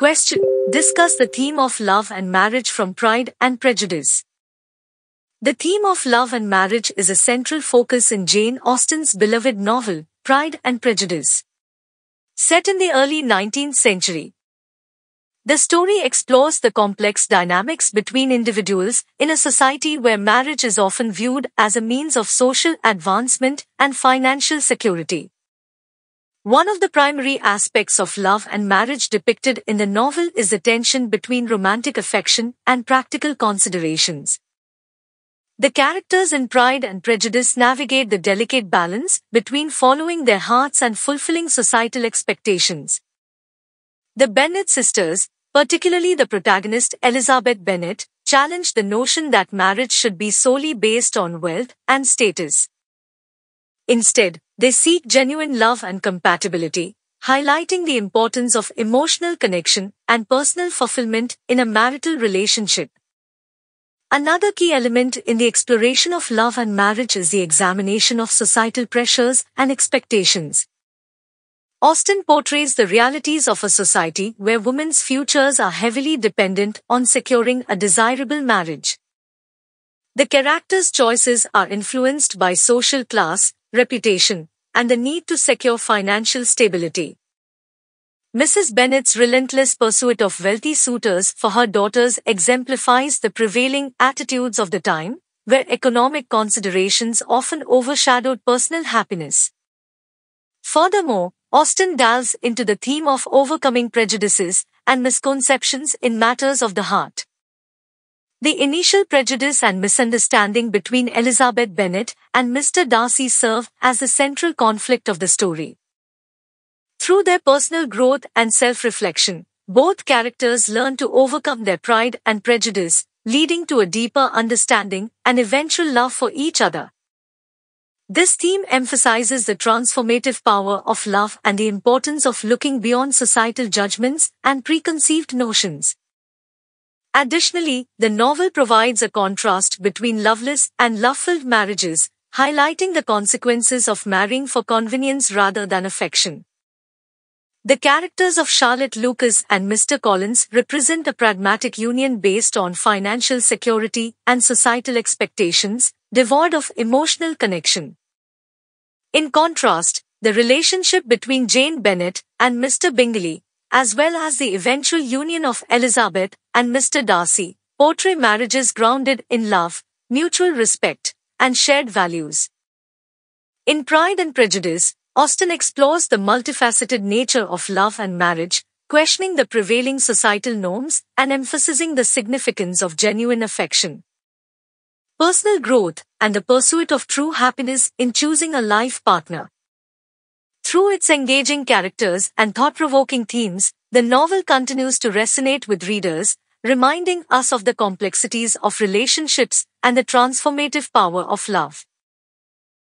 Question. Discuss the theme of love and marriage from Pride and Prejudice. The theme of love and marriage is a central focus in Jane Austen's beloved novel, Pride and Prejudice. Set in the early 19th century, the story explores the complex dynamics between individuals in a society where marriage is often viewed as a means of social advancement and financial security. One of the primary aspects of love and marriage depicted in the novel is the tension between romantic affection and practical considerations. The characters in Pride and Prejudice navigate the delicate balance between following their hearts and fulfilling societal expectations. The Bennet sisters, particularly the protagonist Elizabeth Bennet, challenged the notion that marriage should be solely based on wealth and status. Instead, they seek genuine love and compatibility, highlighting the importance of emotional connection and personal fulfillment in a marital relationship. Another key element in the exploration of love and marriage is the examination of societal pressures and expectations. Austen portrays the realities of a society where women's futures are heavily dependent on securing a desirable marriage. The characters' choices are influenced by social class, reputation, and the need to secure financial stability. Mrs. Bennet's relentless pursuit of wealthy suitors for her daughters exemplifies the prevailing attitudes of the time, where economic considerations often overshadowed personal happiness. Furthermore, Austen delves into the theme of overcoming prejudices and misconceptions in matters of the heart. The initial prejudice and misunderstanding between Elizabeth Bennet and Mr. Darcy serve as the central conflict of the story. Through their personal growth and self-reflection, both characters learn to overcome their pride and prejudice, leading to a deeper understanding and eventual love for each other. This theme emphasizes the transformative power of love and the importance of looking beyond societal judgments and preconceived notions. Additionally, the novel provides a contrast between loveless and love-filled marriages, highlighting the consequences of marrying for convenience rather than affection. The characters of Charlotte Lucas and Mr. Collins represent a pragmatic union based on financial security and societal expectations, devoid of emotional connection. In contrast, the relationship between Jane Bennet and Mr. Bingley, as well as the eventual union of Elizabeth and Mr. Darcy, portray marriages grounded in love, mutual respect, and shared values. In Pride and Prejudice, Austen explores the multifaceted nature of love and marriage, questioning the prevailing societal norms and emphasizing the significance of genuine affection personal growth, and the pursuit of true happiness in choosing a life partner. Through its engaging characters and thought-provoking themes, the novel continues to resonate with readers, reminding us of the complexities of relationships and the transformative power of love.